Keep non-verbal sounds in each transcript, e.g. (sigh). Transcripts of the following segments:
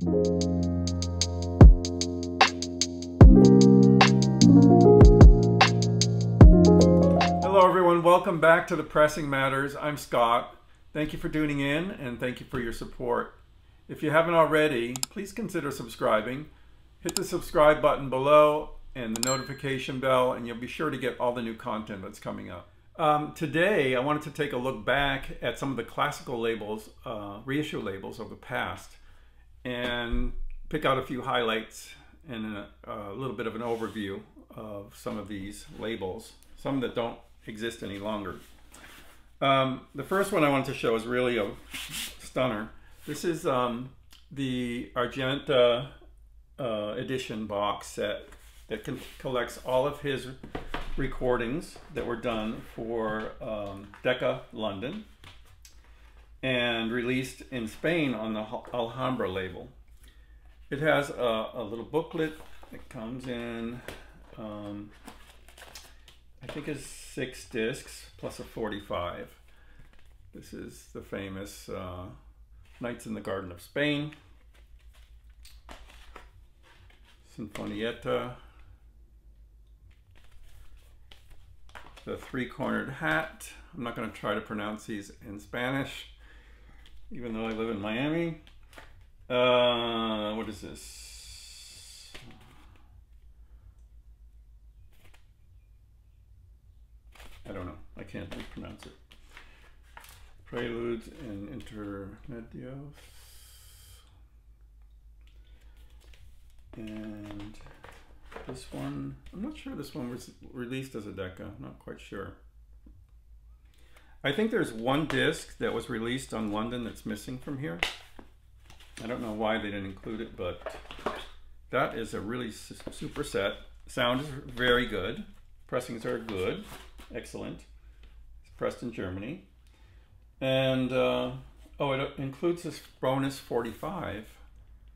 Hello everyone, welcome back to the Pressing Matters. I'm Scott. Thank you for tuning in and thank you for your support. If you haven't already, please consider subscribing. Hit the subscribe button below and the notification bell and you'll be sure to get all the new content that's coming up. Um, today I wanted to take a look back at some of the classical labels, uh, reissue labels of the past and pick out a few highlights and a, a little bit of an overview of some of these labels, some that don't exist any longer. Um, the first one I wanted to show is really a stunner. This is um, the Argenta uh, edition box set that collects all of his recordings that were done for um, Decca London and released in Spain on the Alhambra label. It has a, a little booklet that comes in, um, I think it's six discs plus a 45. This is the famous uh, Nights in the Garden of Spain, Sinfonietta, the three-cornered hat. I'm not going to try to pronounce these in Spanish, even though I live in Miami. Uh, what is this? I don't know. I can't pronounce it. Preludes and Intermedios. And this one, I'm not sure this one was released as a Decca. not quite sure. I think there's one disc that was released on London that's missing from here. I don't know why they didn't include it, but that is a really super set. Sound is very good. Pressings are good, excellent. It's pressed in Germany. And, uh, oh, it includes this bonus 45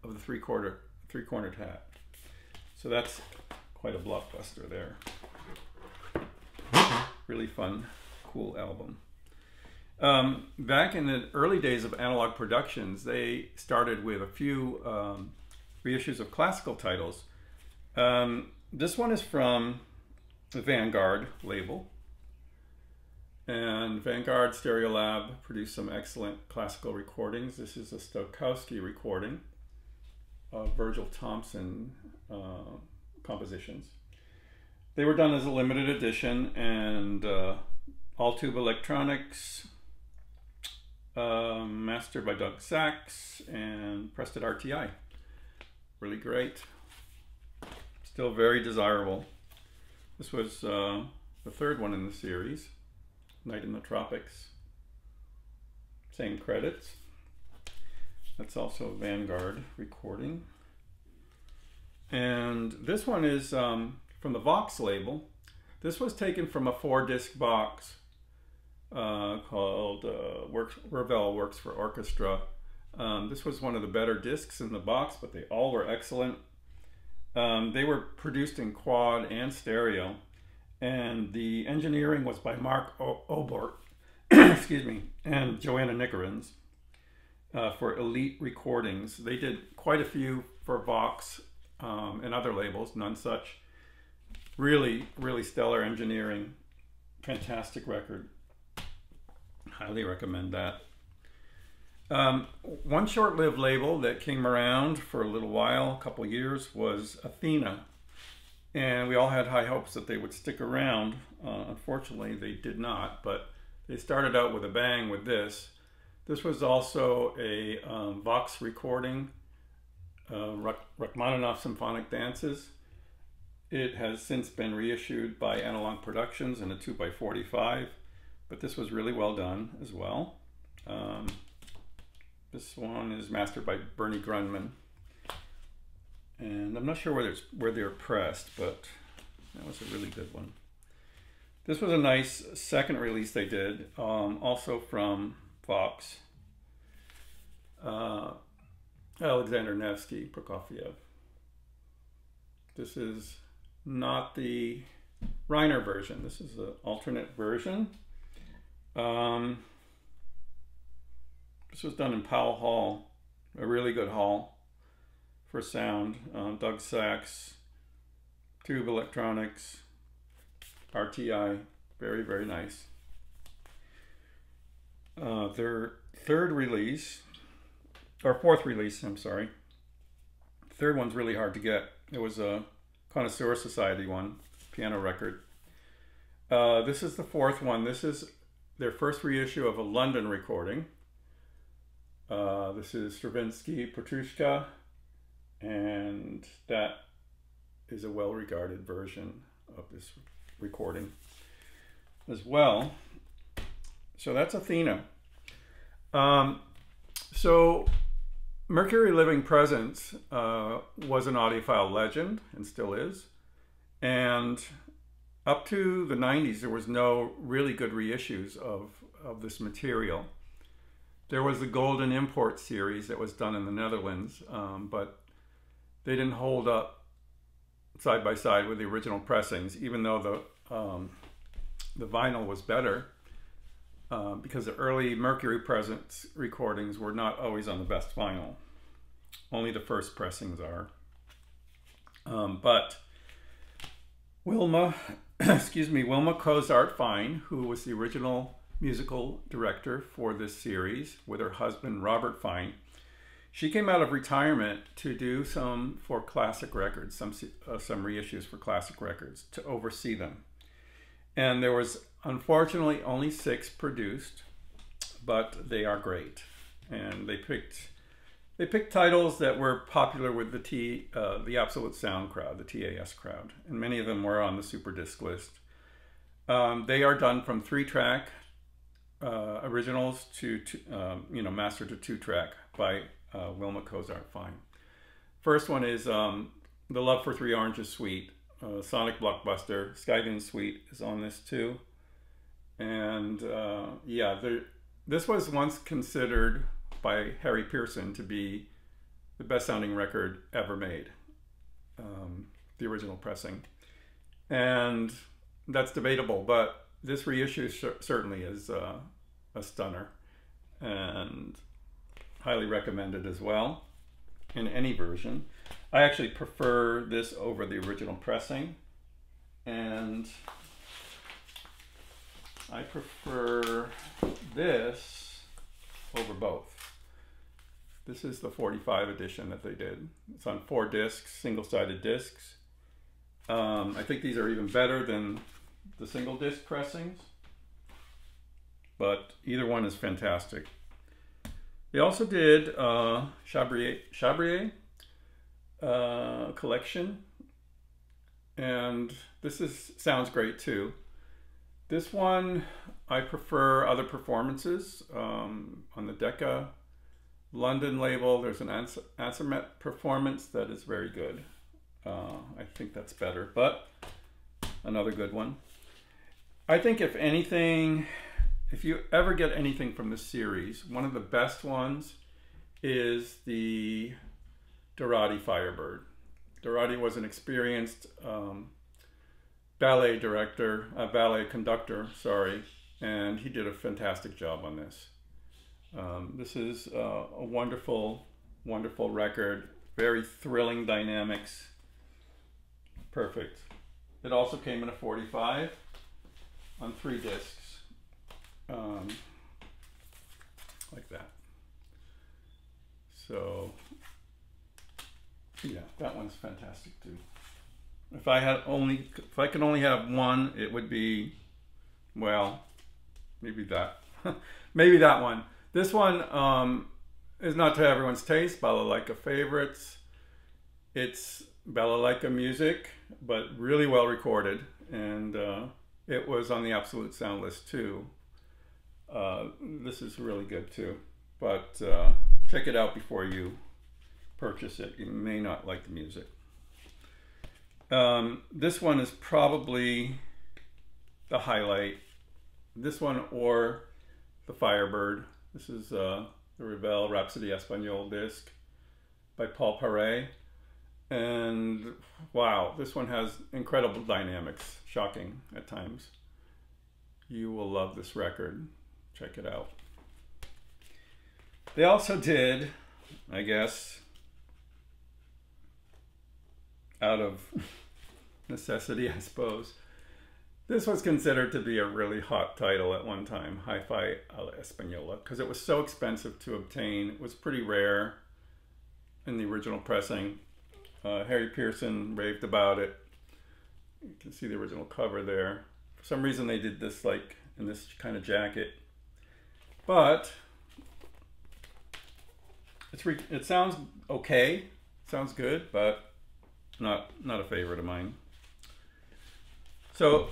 of the three-quarter, three-cornered hat. So that's quite a blockbuster there. Really fun, cool album. Um, back in the early days of Analogue Productions, they started with a few um, reissues of classical titles. Um, this one is from the Vanguard label. And Vanguard Stereo Lab produced some excellent classical recordings. This is a Stokowski recording of Virgil Thomson uh, compositions. They were done as a limited edition and uh, all tube electronics, um, mastered by Doug Sax and pressed at RTI. Really great. Still very desirable. This was uh, the third one in the series, Night in the Tropics. Same credits. That's also Vanguard recording. And this one is um, from the Vox label. This was taken from a four disc box uh, called uh, Works, Ravel Works for Orchestra. Um, this was one of the better discs in the box, but they all were excellent. Um, they were produced in quad and stereo, and the engineering was by Marc o Aubort, (coughs) excuse me, and Joanna Nickrenz uh, for Elite Recordings. They did quite a few for Vox um, and other labels, Nonesuch. Really, really stellar engineering. Fantastic record. Highly recommend that. Um, one short-lived label that came around for a little while, a couple years, was Athena. And we all had high hopes that they would stick around. Uh, unfortunately, they did not, but they started out with a bang with this. This was also a um, Vox recording, uh, Rachmaninoff Symphonic Dances. It has since been reissued by Analogue Productions in a 2x45 but this was really well done as well. Um, this one is mastered by Bernie Grundman. And I'm not sure whether it's where they're pressed, but that was a really good one. This was a nice second release they did, um, also from Vox. Uh, Alexander Nevsky, Prokofiev. This is not the Reiner version. This is an alternate version. Um, this was done in Powell Hall, a really good hall. for sound. Um, Doug Sax, Tube Electronics, RTI, very, very nice. Uh, their third release, or fourth release, I'm sorry. Third one's really hard to get. It was a Connoisseur Society one, piano record. Uh, this is the fourth one. This is their first reissue of a London recording. Uh, this is Stravinsky Petrushka, and that is a well regarded version of this recording as well. So that's Athena. Um, so Mercury Living Presence uh, was an audiophile legend and still is. And up to the 90s, there was no really good reissues of, of this material. There was the Golden Import series that was done in the Netherlands, um, but they didn't hold up side by side with the original pressings, even though the, um, the vinyl was better. Uh, because the early Mercury Presence recordings were not always on the best vinyl. Only the first pressings are. Um, but Wilma, (coughs) excuse me, Wilma Cozart Fine, who was the original musical director for this series with her husband Robert Fine, she came out of retirement to do some for classic records, some uh, some reissues for classic records to oversee them. And there was unfortunately only six produced, but they are great. And they picked they picked titles that were popular with the T uh, the Absolute Sound crowd, the TAS crowd, and many of them were on the Super Disc list. Um, they are done from three track uh, originals to, to um, you know master to two track by uh, Wilma Cozart Fine. First one is um, the Love for Three Oranges Suite uh, Sonic Blockbuster. Scythian Suite is on this too. And uh, yeah, there, this was once considered by Harry Pearson to be the best sounding record ever made, um, the original pressing. And that's debatable, but this reissue certainly is uh, a stunner and highly recommended as well in any version. I actually prefer this over the original pressing and I prefer this over both. This is the 45 edition that they did. It's on four discs, single-sided discs. Um, I think these are even better than the single disc pressings, but either one is fantastic. They also did uh, Chabrier, Chabrier uh, collection. And this is sounds great too. This one, I prefer other performances um, on the Decca London label. There's an Ansermet performance that is very good. Uh, I think that's better, but another good one. I think if anything, if you ever get anything from this series, one of the best ones is the Dorati Firebird. Dorati was an experienced um, ballet director, a ballet conductor, sorry, and he did a fantastic job on this. Um, this is uh, a wonderful, wonderful record, very thrilling dynamics. Perfect. It also came in a 45 on three discs, um, like that. So yeah, that one's fantastic too. If I had only, if I could only have one, it would be, well, maybe that, (laughs) maybe that one. This one um, is not to everyone's taste. Balalaika favorites. It's Balalaika music, but really well recorded, and uh, it was on the absolute sound list too. Uh, this is really good too, but uh, check it out before you purchase it. You may not like the music. Um, this one is probably the highlight. This one or the Firebird. This is uh, the Ravel Rhapsody Espagnole disc by Paul Paray. And wow, this one has incredible dynamics, shocking at times. You will love this record. Check it out. They also did, I guess, out of (laughs) necessity, I suppose. This was considered to be a really hot title at one time, Hi-Fi a la Española, because it was so expensive to obtain. It was pretty rare in the original pressing. Uh, Harry Pearson raved about it. You can see the original cover there. For some reason they did this like in this kind of jacket. But it's it sounds okay, sounds good, but not not a favorite of mine. So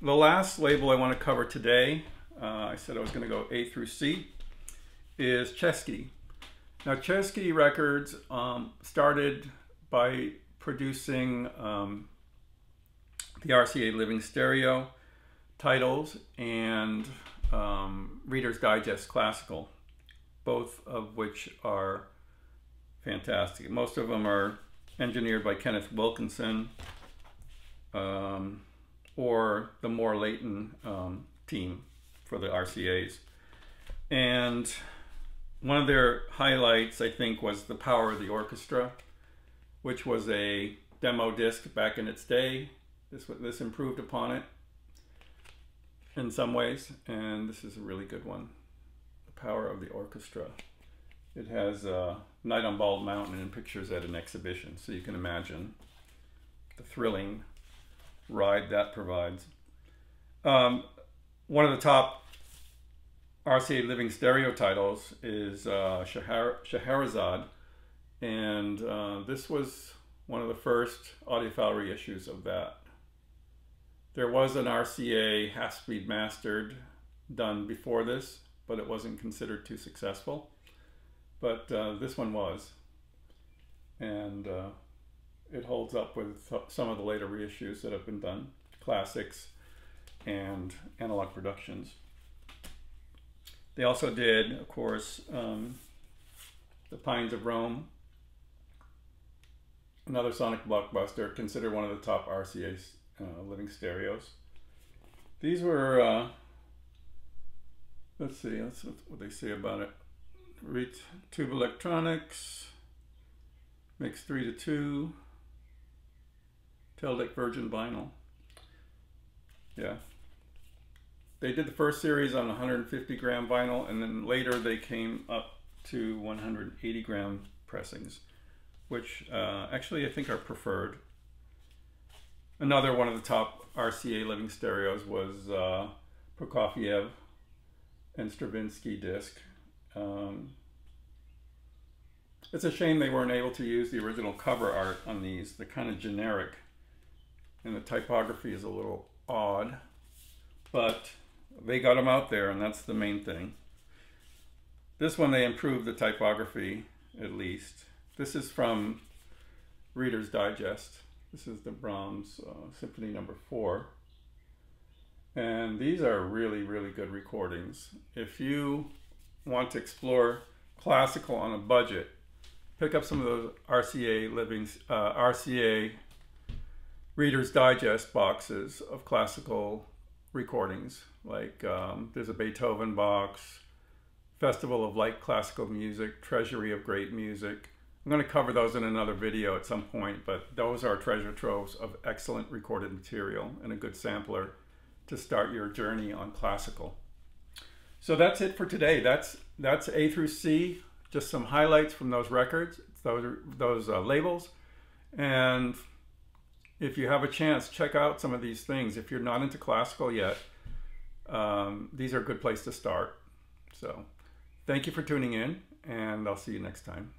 the last label I want to cover today, uh, I said I was going to go A through C, is Chesky. Now Chesky Records um, started by producing um, the RCA Living Stereo titles and um, Reader's Digest Classical, both of which are fantastic. Most of them are engineered by Kenneth Wilkinson um, or the Mohr-Layton um, team for the RCAs. And one of their highlights, I think, was The Power of the Orchestra, which was a demo disc back in its day. This, this improved upon it in some ways, and this is a really good one. The Power of the Orchestra. It has uh, Night on Bald Mountain and pictures at an exhibition, so you can imagine the thrilling ride that provides. Um, one of the top RCA Living Stereo titles is uh, Scheherazade, and uh, this was one of the first audiophile reissues of that. There was an RCA half-speed mastered done before this, but it wasn't considered too successful. But uh, this one was. And uh, it holds up with some of the later reissues that have been done, classics and Analogue Productions. They also did, of course, um, The Pines of Rome, another sonic blockbuster, considered one of the top RCA uh, living stereos. These were, uh, let's see, let's, what they say about it. Read Tube Electronics, mix 3 to 2, Teldec Virgin Vinyl. Yeah. They did the first series on 150 gram vinyl, and then later they came up to 180 gram pressings, which uh, actually I think are preferred. Another one of the top RCA living stereos was uh, Prokofiev and Stravinsky disc. Um, it's a shame they weren't able to use the original cover art on these. They're kind of generic and the typography is a little odd, but they got them out there and that's the main thing. This one they improved the typography at least. This is from Reader's Digest. This is the Brahms uh, Symphony number four. And these are really, really good recordings. If you want to explore classical on a budget, pick up some of those RCA livings, uh, RCA Reader's Digest boxes of classical recordings. Like um, there's a Beethoven box, Festival of Light Classical Music, Treasury of Great Music. I'm going to cover those in another video at some point, but those are treasure troves of excellent recorded material and a good sampler to start your journey on classical. So that's it for today. That's that's A through C, just some highlights from those records, those those uh, labels, and if you have a chance, check out some of these things. If you're not into classical yet, um, these are a good place to start. So thank you for tuning in, and I'll see you next time.